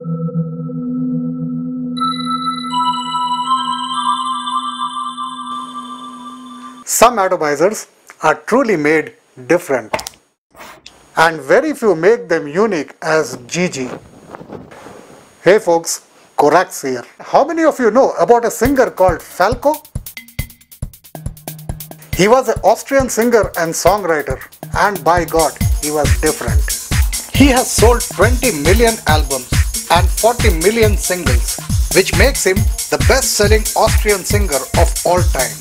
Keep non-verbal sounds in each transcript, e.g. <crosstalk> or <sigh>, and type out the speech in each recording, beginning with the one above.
Some atomizers are truly made different and very few make them unique as GG. Hey folks, Qorax here. How many of you know about a singer called Falco? He was an Austrian singer and songwriter and by God, he was different. He has sold 20 million albums and 40 million singles, which makes him the best-selling Austrian singer of all time.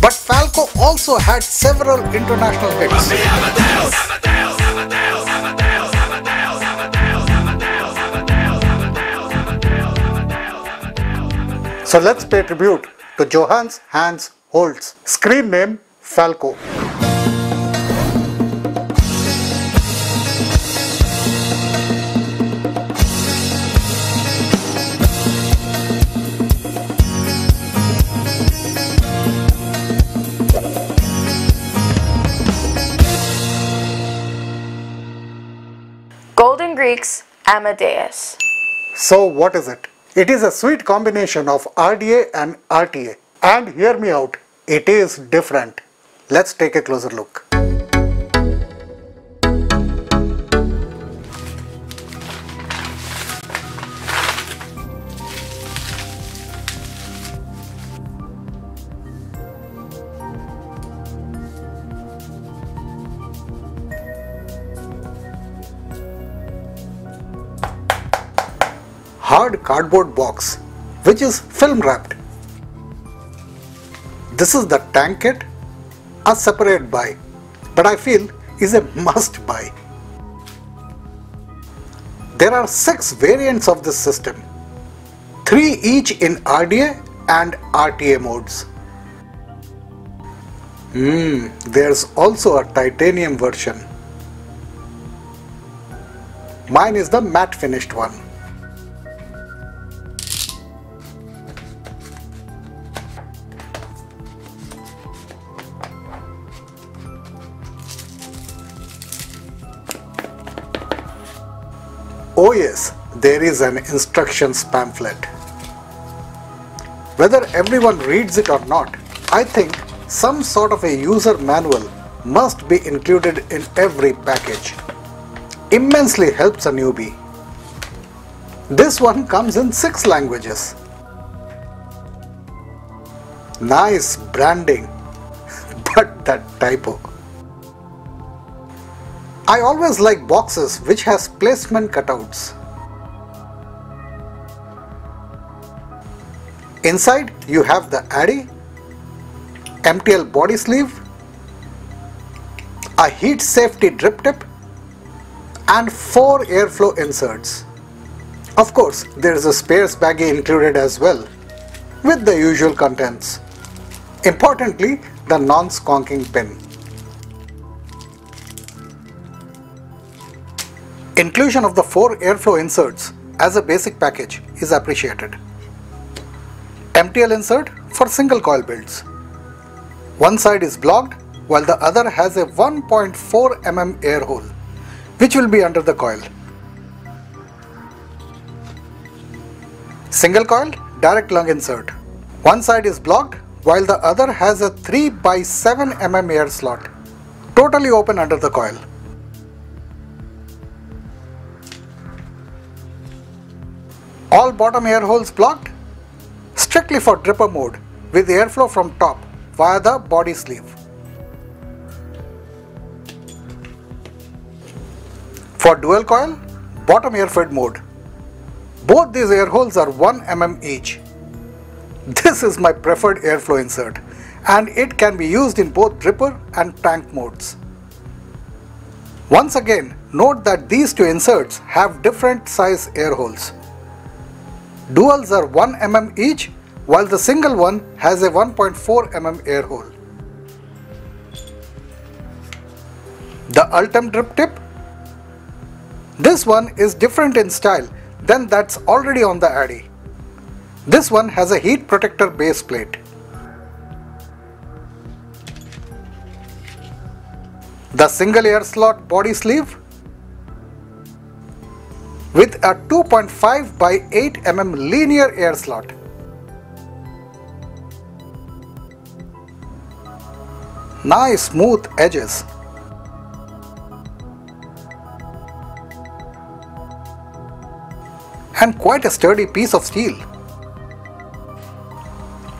But Falco also had several international hits. So let's pay tribute to Johannes Hans Holst, screen name Falco. Amadeus. So what is it? It is a sweet combination of RDA and RTA. And hear me out, it is different. Let's take a closer look. Cardboard box which is film wrapped. This is the tank a separate buy, but I feel is a must buy. There are six variants of this system, three each in RDA and RTA modes. Hmm, there's also a titanium version. Mine is the matte finished one. Is an instructions pamphlet. Whether everyone reads it or not, I think some sort of a user manual must be included in every package. Immensely helps a newbie. This one comes in 6 languages. Nice branding, <laughs> but that typo. I always like boxes which has placement cutouts. Inside you have the Addy, MTL body sleeve, a heat safety drip tip and 4 airflow inserts. Of course there is a spares baggie included as well with the usual contents. Importantly the non-squonking pin. Inclusion of the four airflow inserts as a basic package is appreciated. MTL insert for single coil builds. One side is blocked while the other has a 1.4 mm air hole which will be under the coil. Single coil direct lung insert. One side is blocked while the other has a 3 by 7 mm air slot totally open under the coil. All bottom air holes blocked strictly for dripper mode with airflow from top via the body sleeve. For dual coil, bottom air fed mode. Both these air holes are 1 mm each. This is my preferred airflow insert and it can be used in both dripper and tank modes. Once again, note that these two inserts have different size air holes. Duals are 1 mm each while the single one has a 1.4 mm air hole. The Ultem drip tip. This one is different in style than that's already on the Addy. This one has a heat protector base plate. The single air slot body sleeve with a 2.5 by 8 mm linear air slot. Nice smooth edges. And quite a sturdy piece of steel.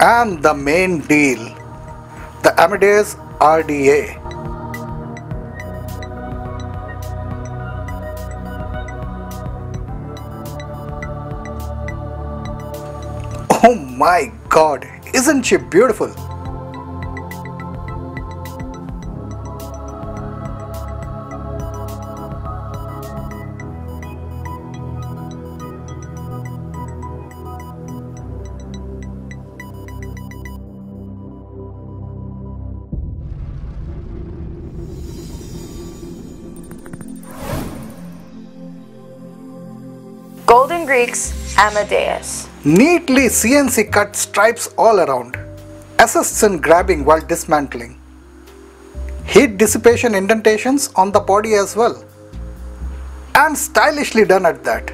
And the main deal, the Amadeus RDA. Oh my god, isn't she beautiful? Golden Greeks Amadeus. Neatly CNC cut stripes all around. Assists in grabbing while dismantling. Heat dissipation indentations on the body as well. And stylishly done at that.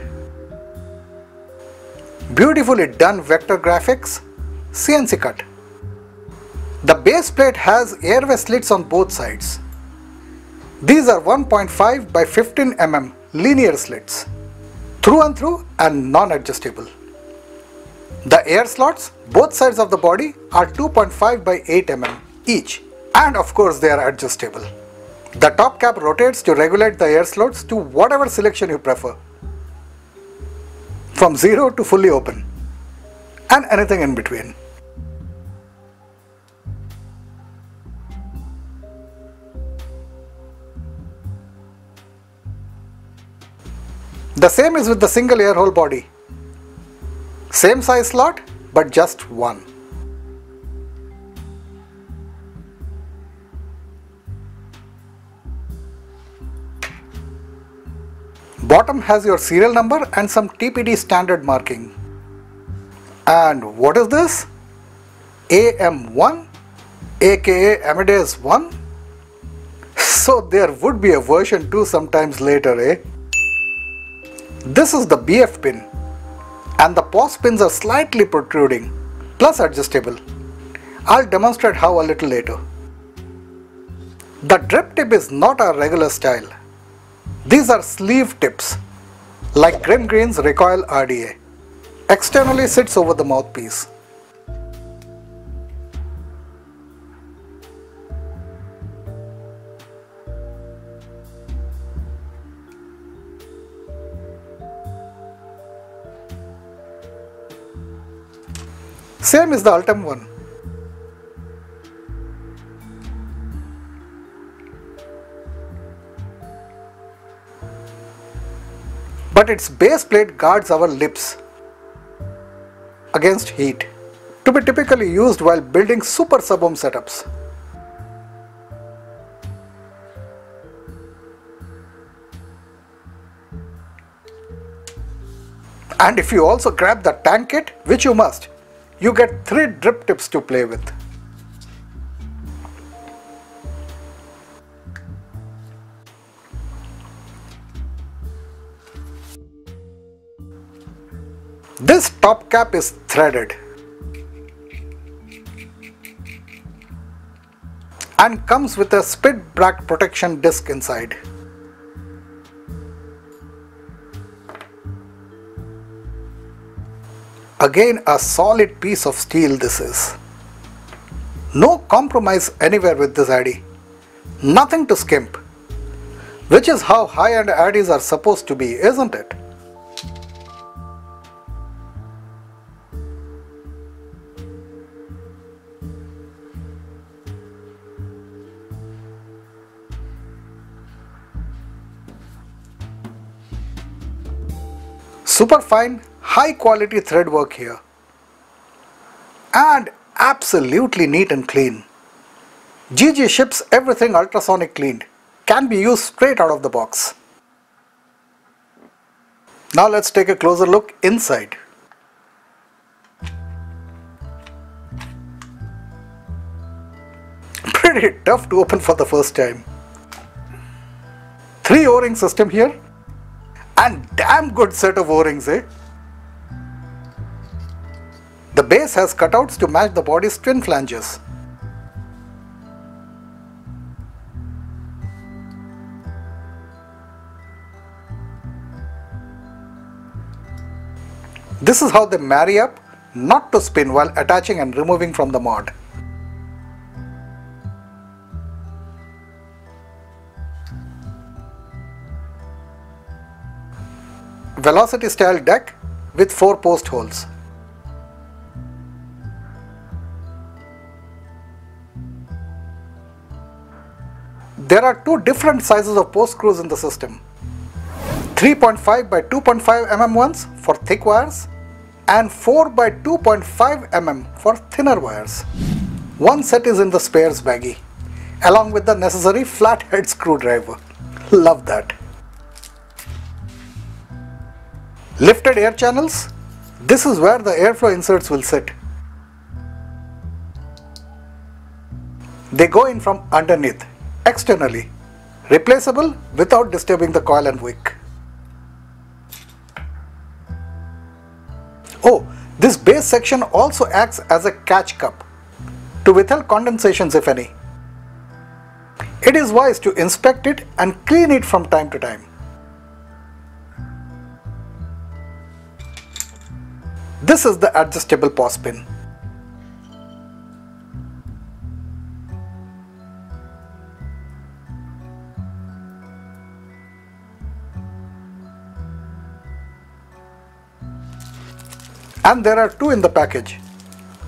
Beautifully done vector graphics, CNC cut. The base plate has airway slits on both sides. These are 1.5 by 15 mm linear slits, through and through and non-adjustable. The air slots, both sides of the body are 2.5 by 8 mm each and of course they are adjustable. The top cap rotates to regulate the air slots to whatever selection you prefer. From 0 to fully open and anything in between. The same is with the single air hole body. Same size slot but just one. Bottom has your serial number and some TPD standard marking. And what is this? AM1 aka Amadeus 1? So there would be a version 2 sometimes later eh? This is the BF pin and the POS pins are slightly protruding plus adjustable. I'll demonstrate how a little later. The drip tip is not our regular style. These are sleeve tips like Grimm Green's Recoil RDA. Externally sits over the mouthpiece. Same is the Ultem one. But its base plate guards our lips against heat to be typically used while building super sub-ohm setups. And if you also grab the tank kit, which you must, you get 3 drip tips to play with. This top cap is threaded and comes with a spit back protection disc inside. Again a solid piece of steel this is. No compromise anywhere with this Addy. Nothing to skimp. Which is how high-end Addies are supposed to be, isn't it? Super fine, high quality thread work here. And absolutely neat and clean. GG ships everything ultrasonic cleaned. Can be used straight out of the box. Now let's take a closer look inside. <laughs> Pretty tough to open for the first time. Three o-ring system here And damn good set of O-rings, eh? The base has cutouts to match the body's twin flanges. This is how they marry up not to spin while attaching and removing from the mod. Velocity style deck with 4 post holes. There are two different sizes of post screws in the system. 3.5 by 2.5 mm ones for thick wires and 4 by 2.5 mm for thinner wires. One set is in the spares baggie along with the necessary flathead <laughs> screwdriver. Love that. Lifted air channels. This is where the airflow inserts will sit. They go in from underneath, externally, replaceable without disturbing the coil and wick. Oh, this base section also acts as a catch cup to withhold condensations if any. It is wise to inspect it and clean it from time to time. This is the adjustable POS pin. And there are two in the package,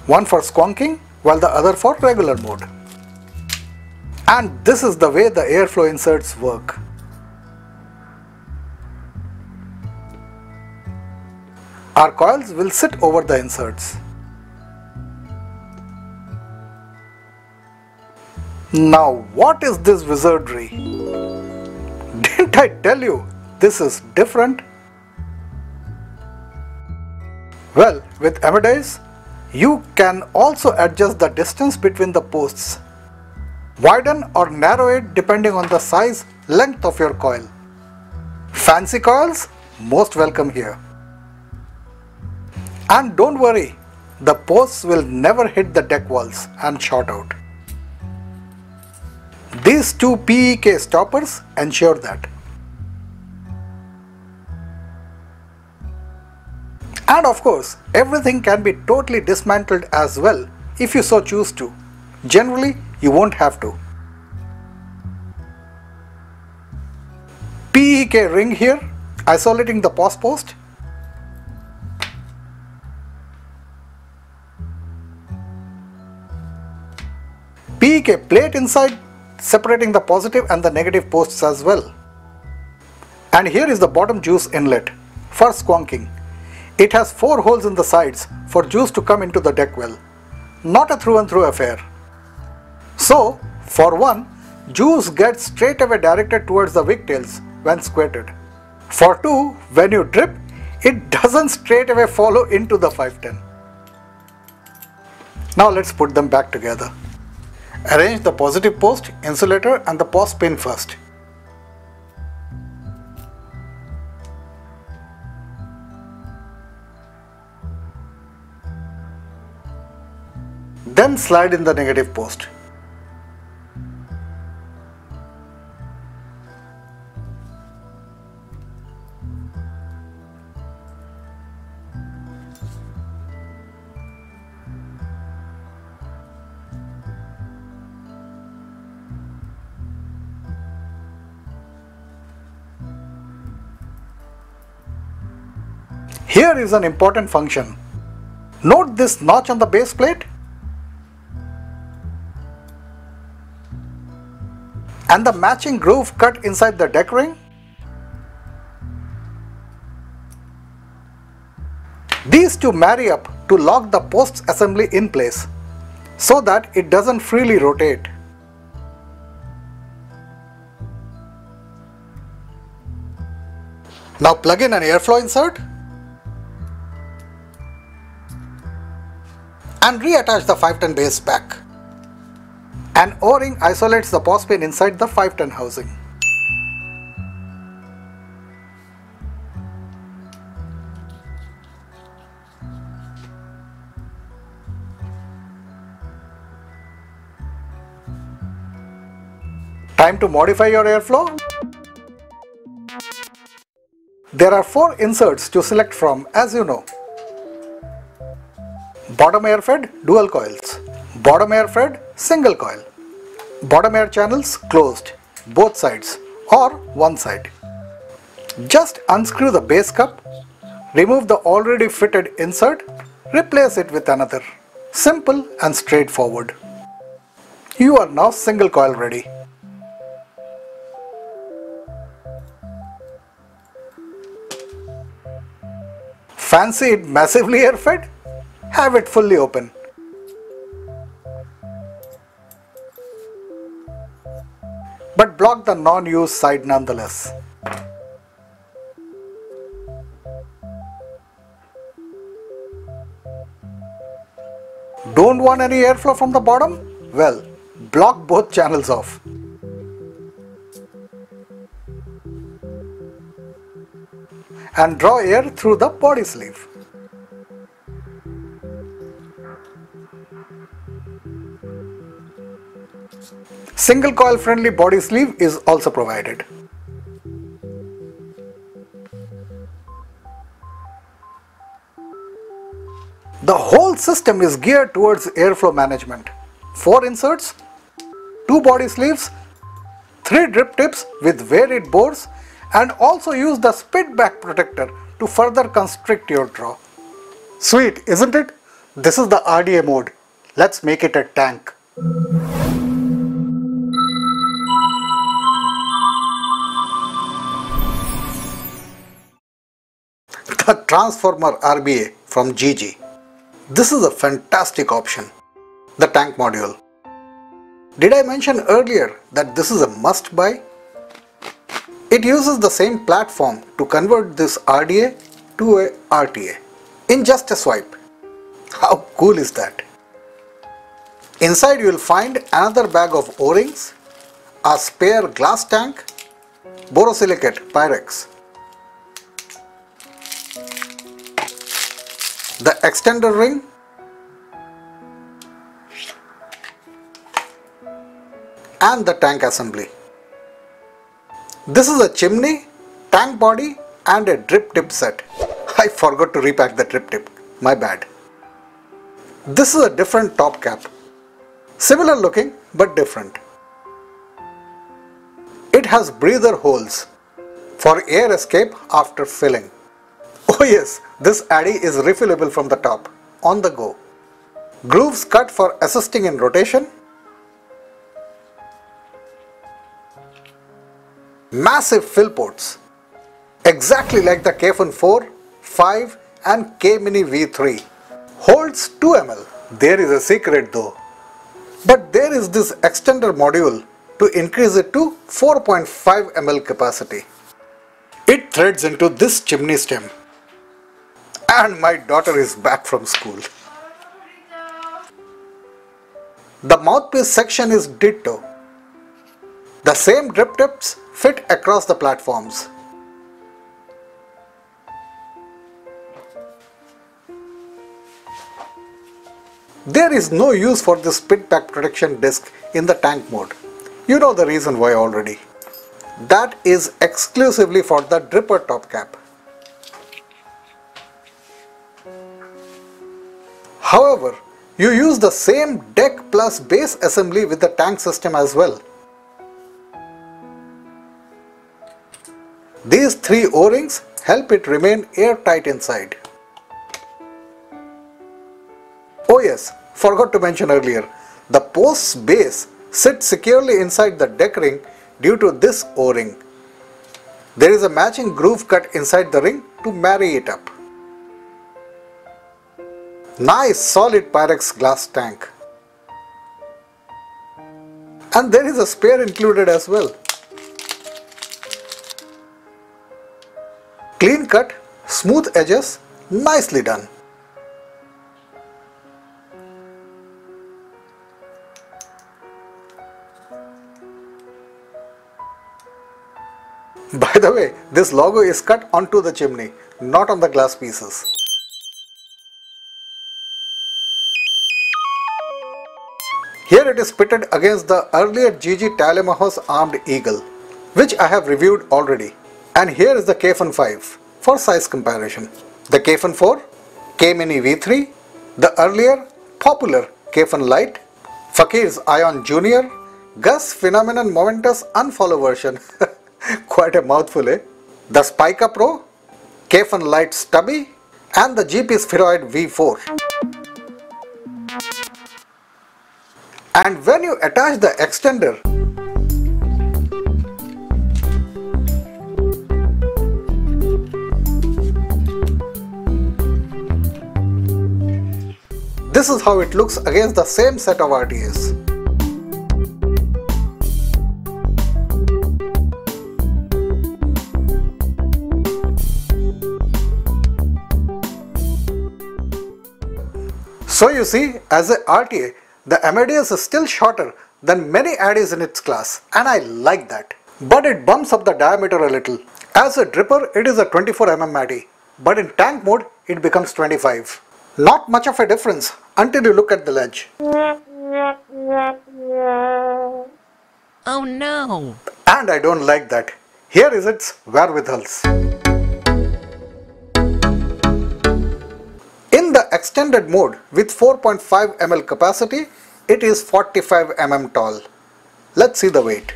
one for squonking while the other for regular mode. And this is the way the airflow inserts work. Our coils will sit over the inserts. Now what is this wizardry? <laughs> Didn't I tell you this is different? Well, with Amadeus, you can also adjust the distance between the posts. Widen or narrow it depending on the size, length of your coil. Fancy coils? Most welcome here. And don't worry, the posts will never hit the deck walls and short out. These two PEEK stoppers ensure that. And of course, everything can be totally dismantled as well if you so choose to. Generally, you won't have to. PEEK ring here, isolating the POS post PEEK plate inside separating the positive and the negative posts as well. And here is the bottom juice inlet for squonking. It has four holes in the sides for juice to come into the deck well. Not a through and through affair. So, for one, juice gets straight away directed towards the wick tails when squirted. For two, when you drip, it doesn't straight away follow into the 510. Now let's put them back together. Arrange the positive post, insulator and the POS pin first. Slide in the negative post. Here is an important function. Note this notch on the base plate and the matching groove cut inside the deck ring. These two marry up to lock the post assembly in place so that it doesn't freely rotate. Now plug in an airflow insert and reattach the 510 base back. An O-ring isolates the POS pin inside the 510 housing. Time to modify your airflow. There are 4 inserts to select from as you know. Bottom air fed dual coils, bottom air fed single coil. Bottom air channels closed, both sides or one side. Just unscrew the base cup, remove the already fitted insert, replace it with another. Simple and straightforward. You are now single coil ready. Fancy it massively air fed? Have it fully open. But block the non-use side nonetheless. Don't want any airflow from the bottom? Well, block both channels off. And draw air through the body sleeve. Single coil friendly body sleeve is also provided. The whole system is geared towards airflow management. 4 inserts, 2 body sleeves, 3 drip tips with varied bores and also use the spit back protector to further constrict your draw. Sweet, isn't it? This is the RDA mode. Let's make it a tank. The Transformer RBA from GG. This is a fantastic option. The tank module. Did I mention earlier that this is a must buy? It uses the same platform to convert this RDA to a RTA in just a swipe. How cool is that? Inside you will find another bag of O-rings, a spare glass tank, borosilicate Pyrex, the extender ring, and the tank assembly. This is a chimney, tank body and a drip tip set. I forgot to repack the drip tip, my bad. This is a different top cap. Similar looking but different. It has breather holes for air escape after filling. Oh yes, this Addy is refillable from the top, on the go. Grooves cut for assisting in rotation. Massive fill ports, exactly like the Kayfun 4, 5 and K-Mini V3. Holds 2 ml. There is a secret though. But there is this extender module to increase it to 4.5 ml capacity. It threads into this chimney stem. And my daughter is back from school. The mouthpiece section is ditto. The same drip tips fit across the platforms. There is no use for the spit back protection disc in the tank mode. You know the reason why already. That is exclusively for the dripper top cap. However, you use the same deck plus base assembly with the tank system as well. These three O-rings help it remain airtight inside. Oh yes, forgot to mention earlier, the post's base sits securely inside the deck ring due to this O-ring. There is a matching groove cut inside the ring to marry it up. Nice solid Pyrex glass tank. And there is a spare included as well. Clean cut, smooth edges, nicely done. By the way, this logo is cut onto the chimney, not on the glass pieces. It is pitted against the earlier GG Talimahos armed Eagle, which I have reviewed already. And here is the Kayfun 5 for size comparison. The Kayfun 4, K-Mini V3, the earlier popular Kayfun Lite, Fakir's Ion Junior, Gus Phenomenon Momentous Unfollow version, <laughs> quite a mouthful eh? The Spica Pro, Kayfun Lite Stubby and the GP Spheroid V4. And when you attach the extender, this is how it looks against the same set of RTAs. So you see, as a RTA, the Amadeus is still shorter than many Addies in its class and I like that. But it bumps up the diameter a little. As a dripper, it is a 24mm Addy, but in tank mode, it becomes 25. Not much of a difference until you look at the ledge. Oh no! And I don't like that. Here is its wherewithals. Extended mode with 4.5 ml capacity, it is 45 mm tall. Let's see the weight.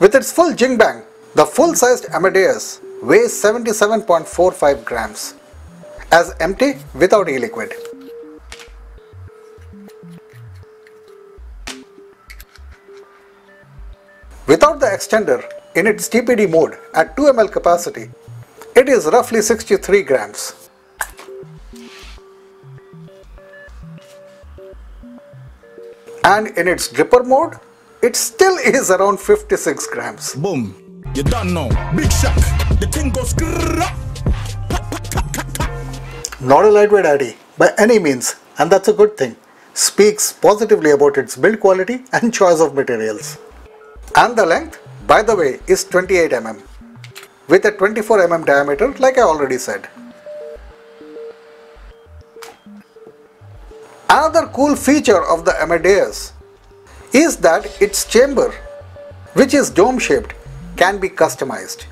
With its full jing bang, the full-sized Amadeus weighs 77.45 grams as empty without e-liquid. Without the extender, in its TPD mode at 2 ml capacity, it is roughly 63 grams. And in its dripper mode, it still <laughs> is around 56 grams. Boom. You done know. Big shock. The thing goes. Not a lightweight Addy by any means, and that's a good thing. Speaks positively about its build quality and choice of materials. And the length, by the way, is 28 mm with a 24 mm diameter like I already said. Another cool feature of the Amadeus is that its chamber, which is dome shaped, can be customized.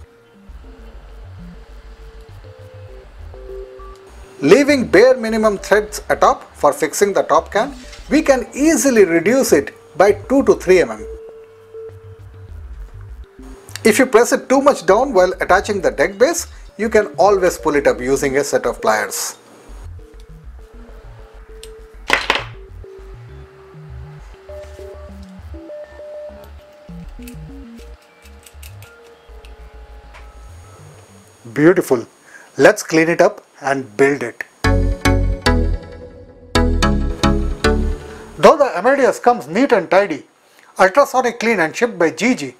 Leaving bare minimum threads atop for fixing the top can, we can easily reduce it by 2 to 3 mm. If you press it too much down while attaching the deck base, you can always pull it up using a set of pliers. Beautiful. Let's clean it up and build it. Though the Amadeus comes neat and tidy, ultrasonic clean and shipped by GG,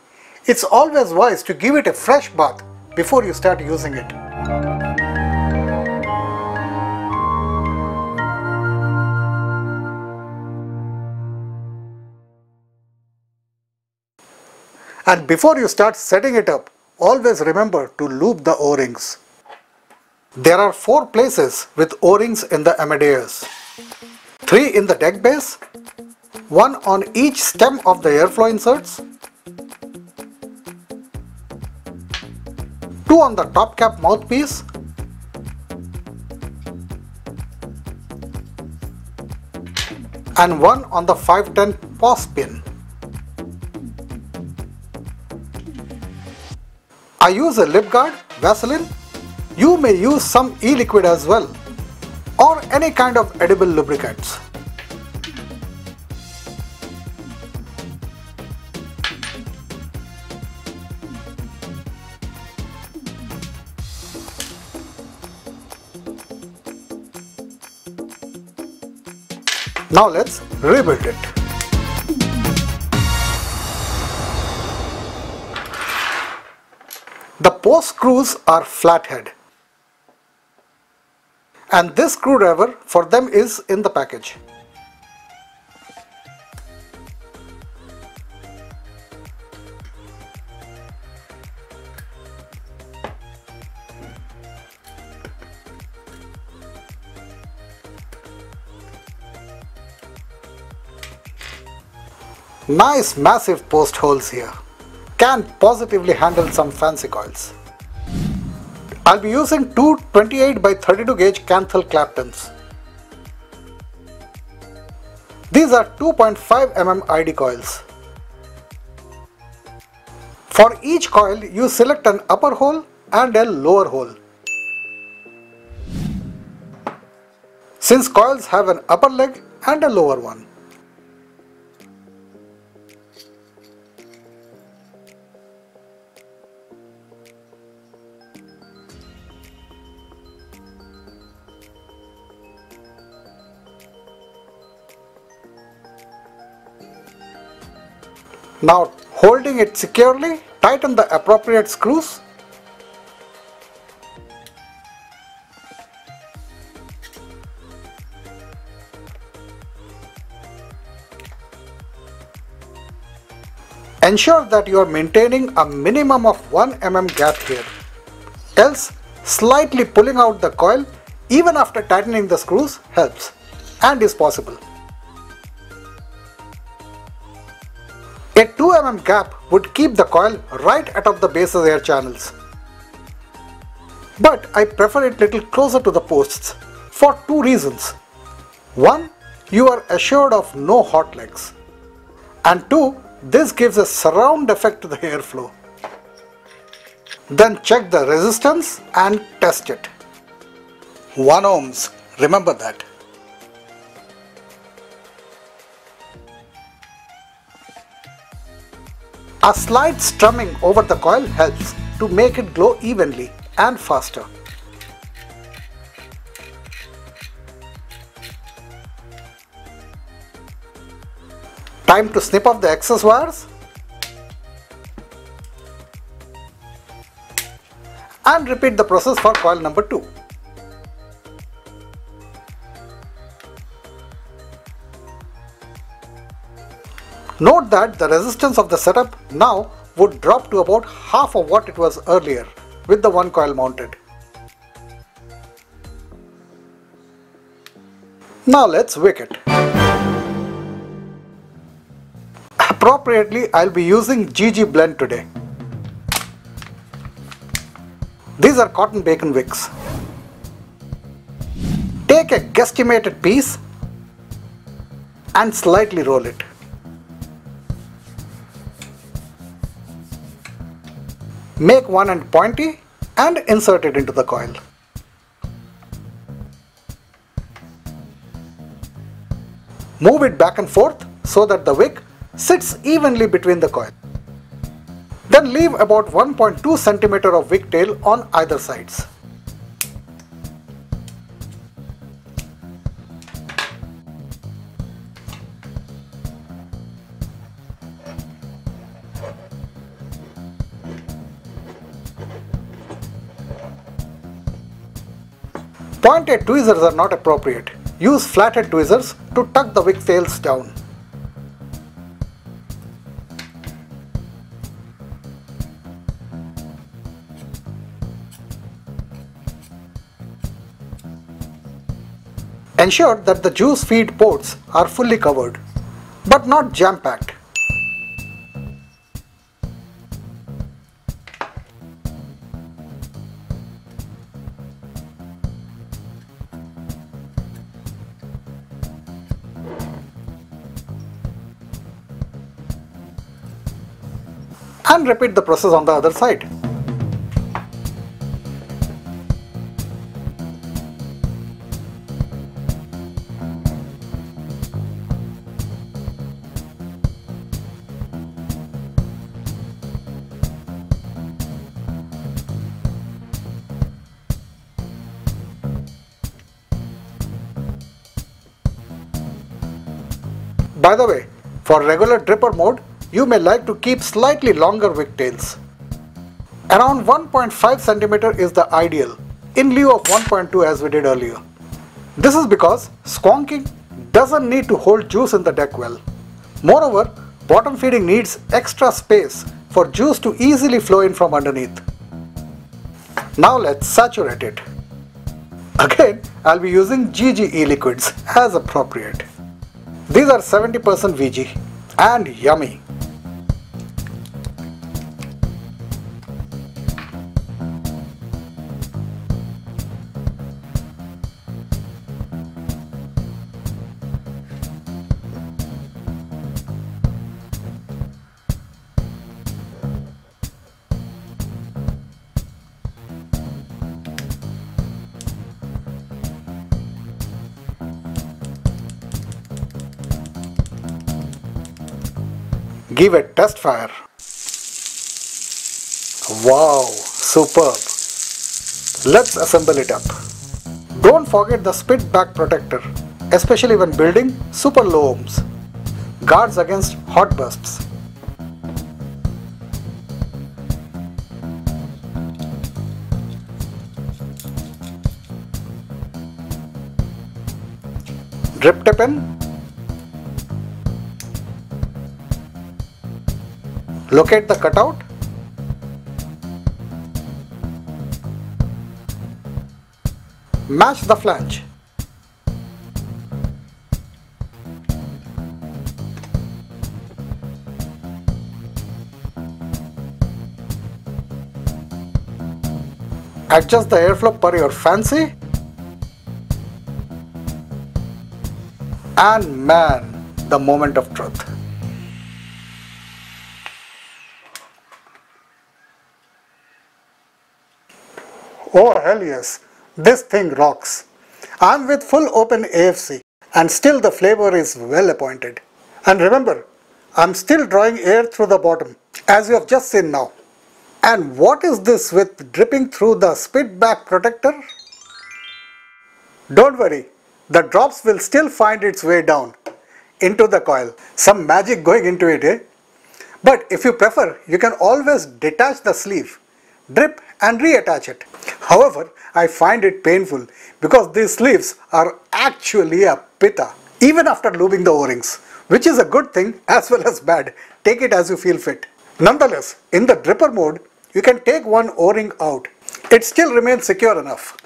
it's always wise to give it a fresh bath before you start using it. And before you start setting it up, always remember to loop the O-rings. There are four places with O-rings in the Amadeus. Three in the deck base, one on each stem of the airflow inserts, two on the top cap mouthpiece, and one on the 510 POS pin. I use a lip guard, Vaseline. You may use some e-liquid as well or any kind of edible lubricants. Now let's rebuild it. The post screws are flathead and this screwdriver for them is in the package. Nice massive post holes here. Can positively handle some fancy coils. I'll be using two 28 by 32 gauge Kanthal Claptons. These are 2.5 mm ID coils. For each coil, you select an upper hole and a lower hole. Since coils have an upper leg and a lower one. Now holding it securely, tighten the appropriate screws. Ensure that you are maintaining a minimum of 1 mm gap here. Else, slightly pulling out the coil even after tightening the screws helps and is possible. Gap would keep the coil right atop the base of the air channels. But I prefer it little closer to the posts for two reasons. One, you are assured of no hot legs. And two, this gives a surround effect to the airflow. Then check the resistance and test it. 1 ohms, remember that. A slight strumming over the coil helps to make it glow evenly and faster. Time to snip off the excess wires and repeat the process for coil number 2. Note that the resistance of the setup now would drop to about half of what it was earlier with the one coil mounted. Now let's wick it. Appropriately, I'll be using GG blend today. These are cotton bacon wicks. Take a guesstimated piece and slightly roll it. Make one end pointy and insert it into the coil. Move it back and forth so that the wick sits evenly between the coil. Then leave about 1.2 cm of wick tail on either sides. Pointed tweezers are not appropriate. Use flathead tweezers to tuck the wick tails down. Ensure that the juice feed ports are fully covered, but not jam-packed. And repeat the process on the other side. By the way, for regular dripper mode, you may like to keep slightly longer wick tails. Around 1.5 cm is the ideal, in lieu of 1.2 as we did earlier. This is because squonking doesn't need to hold juice in the deck well. Moreover, bottom feeding needs extra space for juice to easily flow in from underneath. Now let's saturate it. Again, I'll be using GG e-liquids as appropriate. These are 70% VG and yummy. Give it a test fire. Wow, superb. Let's assemble it up. Don't forget the spit back protector, especially when building super low ohms. Guards against hot bursts. Drip tip in Locate the cutout. Match the flange. Adjust the airflow per your fancy. And man, the moment of truth. Oh hell yes, this thing rocks. I'm with full open AFC and still the flavor is well appointed. And remember, I'm still drawing air through the bottom as you have just seen now. And what is this with dripping through the spit back protector? Don't worry, the drops will still find its way down into the coil. Some magic going into it, eh? But if you prefer, you can always detach the sleeve, drip and reattach it. However, I find it painful because these sleeves are actually a pitta even after lubing the o-rings which is a good thing as well as bad. Take it as you feel fit. Nonetheless, in the dripper mode, you can take one o-ring out. It still remains secure enough.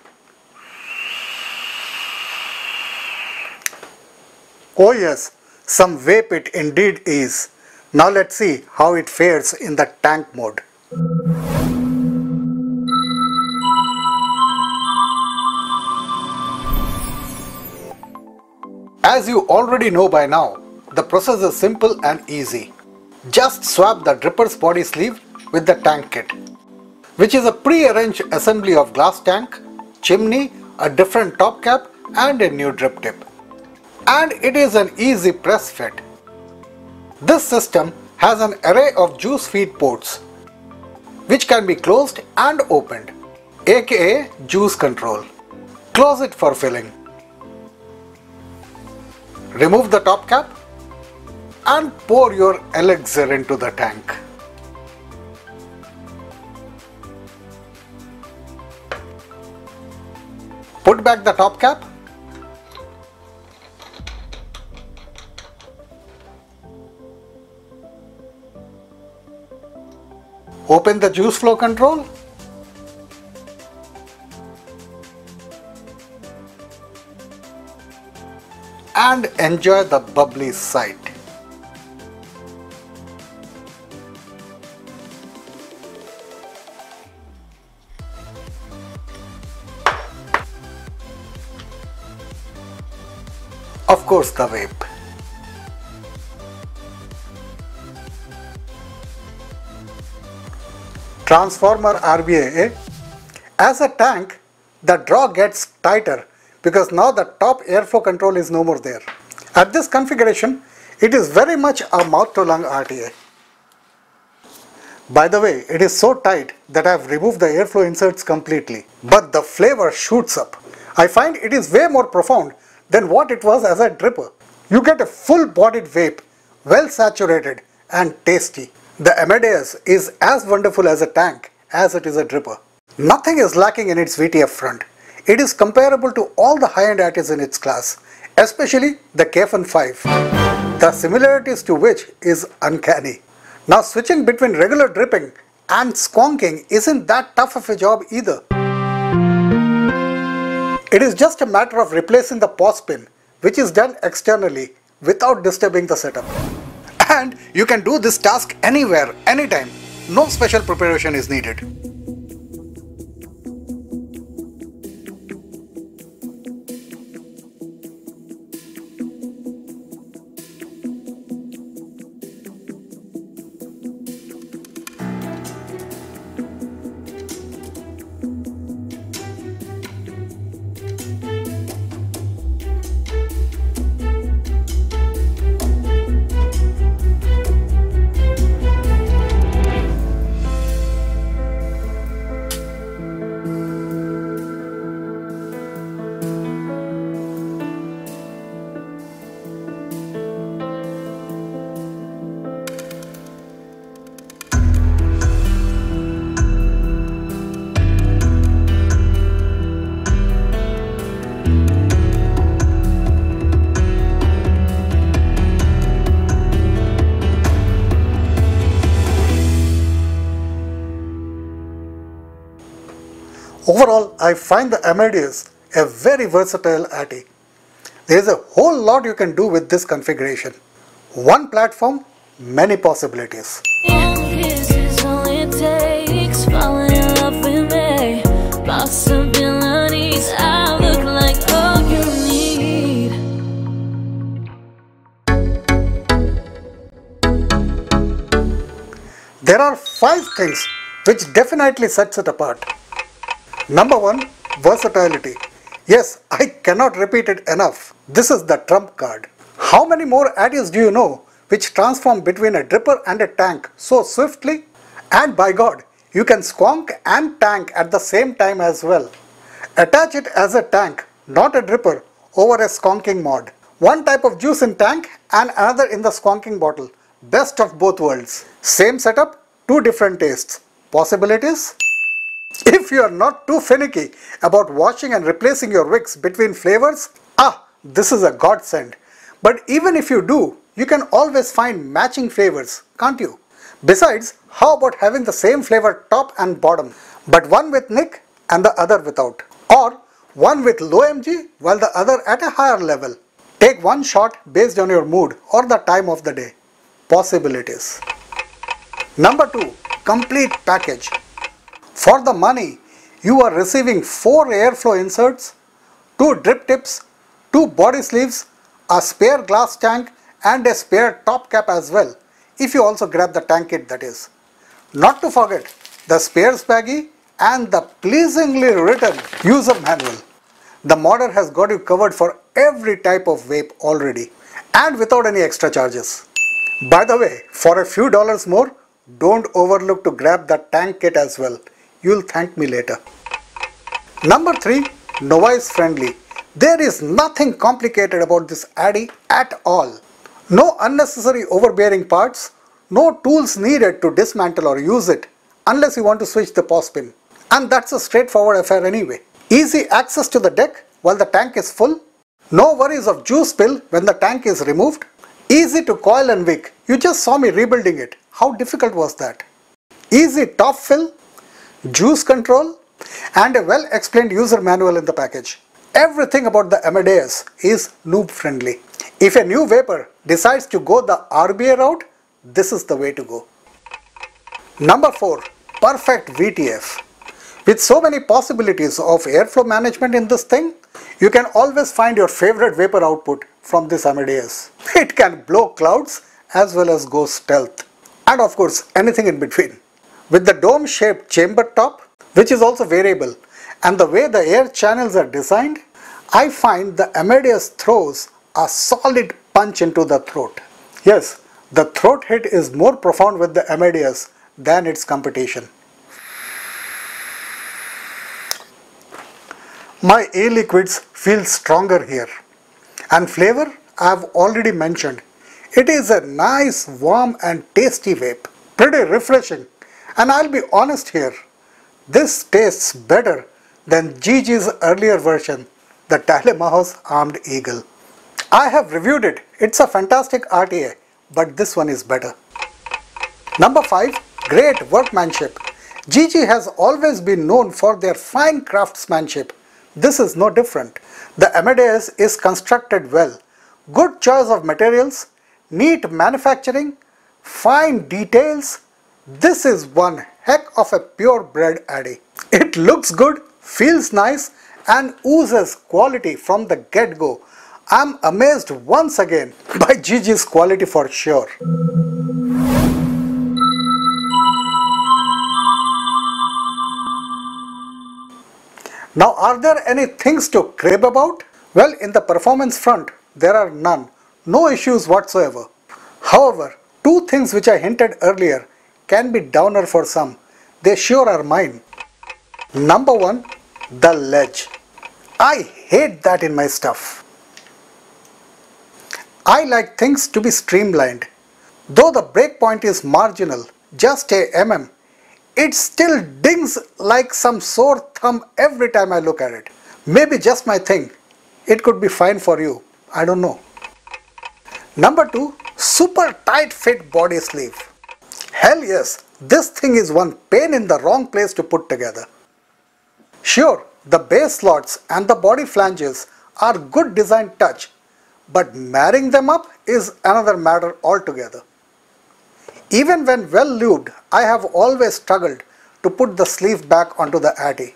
Oh yes, some vape it indeed is. Now let's see how it fares in the tank mode. As you already know by now, the process is simple and easy. Just swap the dripper's body sleeve with the tank kit, which is a pre-arranged assembly of glass tank, chimney, a different top cap and a new drip tip. And it is an easy press fit. This system has an array of juice feed ports, which can be closed and opened, aka juice control. Close it for filling. Remove the top cap and pour your elixir into the tank. Put back the top cap Open the juice flow control and enjoy the bubbly sight. Of course the vape. Transformer RBA. As a tank, the draw gets tighter because now the top airflow control is no more there. At this configuration, it is very much a mouth to lung RTA. By the way, it is so tight that I have removed the airflow inserts completely. But the flavor shoots up. I find it is way more profound than what it was as a dripper. You get a full bodied vape, well saturated and tasty. The Amadeus is as wonderful as a tank as it is a dripper. Nothing is lacking in its VTF front. It is comparable to all the high-end Addies in its class, especially the Kayfun 5, the similarities to which is uncanny. Now switching between regular dripping and squonking isn't that tough of a job either. It is just a matter of replacing the POS pin which is done externally without disturbing the setup. And you can do this task anywhere, anytime. No special preparation is needed. Overall, I find the Amadeus a very versatile Addy. There is a whole lot you can do with this configuration. One platform, many possibilities. There are five things which definitely sets it apart. Number one, versatility. Yes, I cannot repeat it enough. This is the trump card. How many more Addies do you know which transform between a dripper and a tank so swiftly? And by God, you can squonk and tank at the same time as well. Attach it as a tank, not a dripper, over a squonking mod. One type of juice in tank and another in the squonking bottle. Best of both worlds. Same setup, two different tastes. Possibilities? <laughs> If you are not too finicky about washing and replacing your wicks between flavors, ah, this is a godsend. But even if you do, you can always find matching flavors, can't you? Besides, how about having the same flavor top and bottom, but one with Nick and the other without? Or one with low MG while the other at a higher level. Take one shot based on your mood or the time of the day. Possibilities. Number 2. Complete package. For the money, you are receiving 4 airflow inserts, 2 drip tips, 2 body sleeves, a spare glass tank and a spare top cap as well, if you also grab the tank kit that is. Not to forget the spares baggie and the pleasingly written user manual. The modder has got you covered for every type of vape already and without any extra charges. By the way, for a few dollars more, don't overlook to grab the tank kit as well. You'll thank me later. Number 3. Novice friendly. There is nothing complicated about this Addy at all. No unnecessary overbearing parts, no tools needed to dismantle or use it unless you want to switch the POS pin. And that's a straightforward affair anyway. Easy access to the deck while the tank is full. No worries of juice spill when the tank is removed. Easy to coil and wick. You just saw me rebuilding it. How difficult was that? Easy top fill, juice control and a well explained user manual in the package. Everything about the Amadeus is noob friendly. If a new vaper decides to go the RBA route, this is the way to go. Number 4. Perfect VTF. With so many possibilities of airflow management in this thing, you can always find your favorite vapor output from this Amadeus. It can blow clouds as well as go stealth. And of course, anything in between. With the dome shaped chamber top, which is also variable, and the way the air channels are designed, I find the Amadeus throws a solid punch into the throat. Yes, the throat hit is more profound with the Amadeus than its competition. My e-liquids feel stronger here. And flavor, I have already mentioned. It is a nice, warm and tasty vape. Pretty refreshing. And I'll be honest here, this tastes better than GG's earlier version, the Tilemachos Armed Eagle. I have reviewed it. It's a fantastic RTA, but this one is better. Number 5. Great workmanship. GG has always been known for their fine craftsmanship. This is no different. The Amadeus is constructed well. Good choice of materials, neat manufacturing, fine details. This is one heck of a purebred Addy. It looks good, feels nice and oozes quality from the get-go. I'm amazed once again <laughs> by GG's quality for sure. Now are there any things to crib about? Well in the performance front there are none, no issues whatsoever. However, two things which I hinted earlier can be downer for some, they sure are mine. Number one, the ledge. I hate that in my stuff. I like things to be streamlined. Though the breakpoint is marginal, just a mm, it still dings like some sore thumb every time I look at it. Maybe just my thing. It could be fine for you. I don't know. Number 2. Super tight fit body sleeve. Hell yes, this thing is one pain in the wrong place to put together. Sure, the base slots and the body flanges are good design touch, but marrying them up is another matter altogether. Even when well lubed, I have always struggled to put the sleeve back onto the Addy.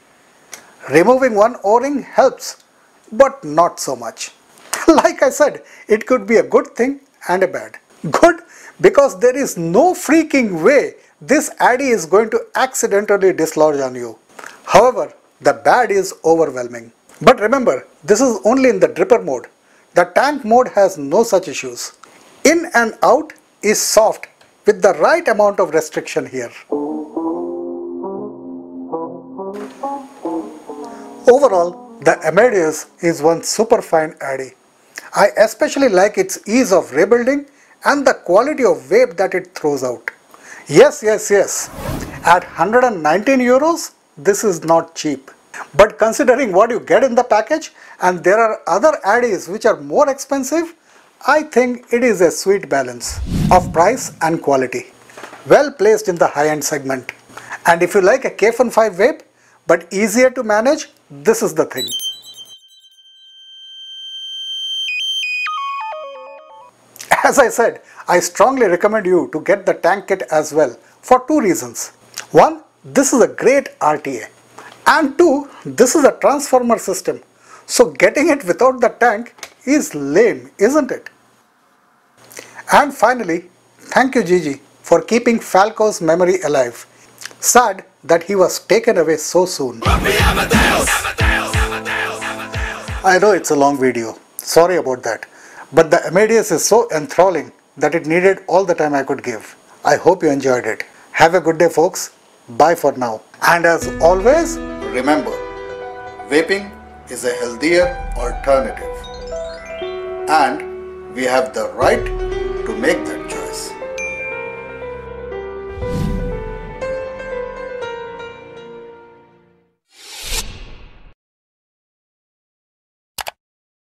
Removing one o-ring helps, but not so much. <laughs> like I said, it could be a good thing and a bad. Good because there is no freaking way this Addy is going to accidentally dislodge on you. However, the bad is overwhelming. But remember, this is only in the dripper mode. The tank mode has no such issues. In and out is soft with the right amount of restriction here. Overall, the Amadeus is one super fine Addy. I especially like its ease of rebuilding and the quality of vape that it throws out. Yes, yes, yes. At 119 euros, this is not cheap. But considering what you get in the package and there are other Addies which are more expensive, I think it is a sweet balance of price and quality. Well placed in the high-end segment. And if you like a Kayfun 5 vape but easier to manage, this is the thing. <laughs> As I said, I strongly recommend you to get the tank kit as well for two reasons. One, this is a great RTA. And two, this is a transformer system. So getting it without the tank is lame, isn't it? And finally, thank you GG for keeping Falco's memory alive. Sad that he was taken away so soon. I know it's a long video, sorry about that. But the Amadeus is so enthralling that it needed all the time I could give. I hope you enjoyed it. Have a good day folks. Bye for now. And as always, remember, vaping is a healthier alternative. And we have the right to make that choice.